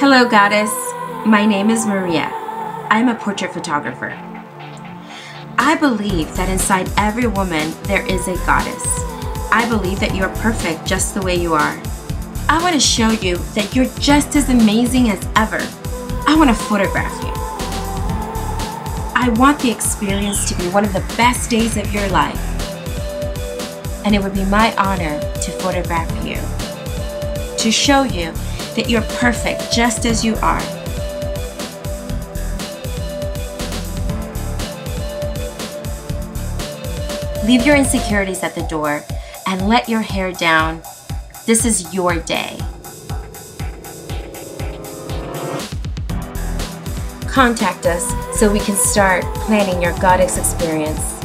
Hello, Goddess. My name is Maria. I'm a portrait photographer. I believe that inside every woman there is a goddess. I believe that you're perfect just the way you are. I want to show you that you're just as amazing as ever. I want to photograph you. I want the experience to be one of the best days of your life. And it would be my honor to photograph you, to show you that you're perfect just as you are. Leave your insecurities at the door and let your hair down. This is your day. Contact us so we can start planning your goddess experience.